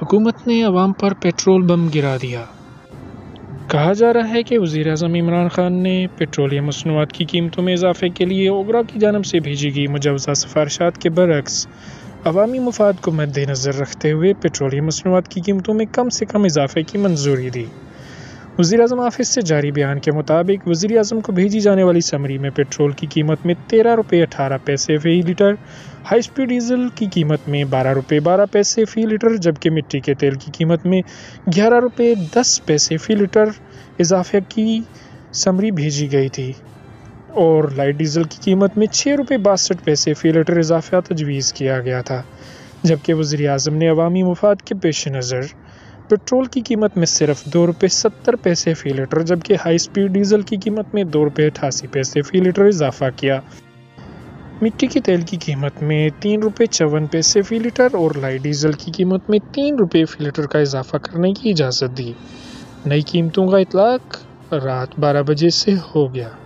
हुकूमत ने अवाम पर पेट्रोल बम गिरा दिया। कहा जा रहा है कि वज़ी अजम इमरान खान ने पेट्रोलियम मसनूआत की कीमतों में इजाफे के लिए ओगरा की जानब से भेजी गई मुजवजा सिफारशात के बरक्स। अवामी मफाद को मद्देनज़र रखते हुए पेट्रोलियम मसनूआत की कीमतों में कम से कम इजाफे की मंजूरी दी। वज़ी अजम ऑफ़िस से जारी बयान के मुताबिक वज़ी अजम को भेजी जाने वाली समरी में पेट्रोल की कीमत में तेरह रुपये अठारह पैसे फ़ी लीटर, हाई स्पीड डीजल की कीमत में बारह रुपये बारह पैसे फ़ी लीटर, जबकि मिट्टी के तेल की कीमत में ग्यारह रुपये दस पैसे फ़ी लीटर इजाफे की समरी भेजी गई थी। और लाइट डीजल की कीमत में छः रुपये बासठ पैसे फ़ी लीटर इजाफा तजवीज़ किया गया था, जबकि वज़ी अजम ने अवामी मफाद के पेश नज़र पेट्रोल की कीमत में सिर्फ़ दो रुपये सत्तर पैसे फ़ी लीटर, जबकि हाई स्पीड डीजल की कीमत में दो रुपये अठासी पैसे फ़ी लीटर इजाफा किया। मिट्टी के तेल की कीमत में तीन रुपये चौवन पैसे फ़ी लीटर और लाइट डीजल की कीमत में तीन रुपये फ़ी लीटर का इजाफा करने की इजाज़त दी। नई कीमतों का इतलाक रात बारह बजे से हो गया।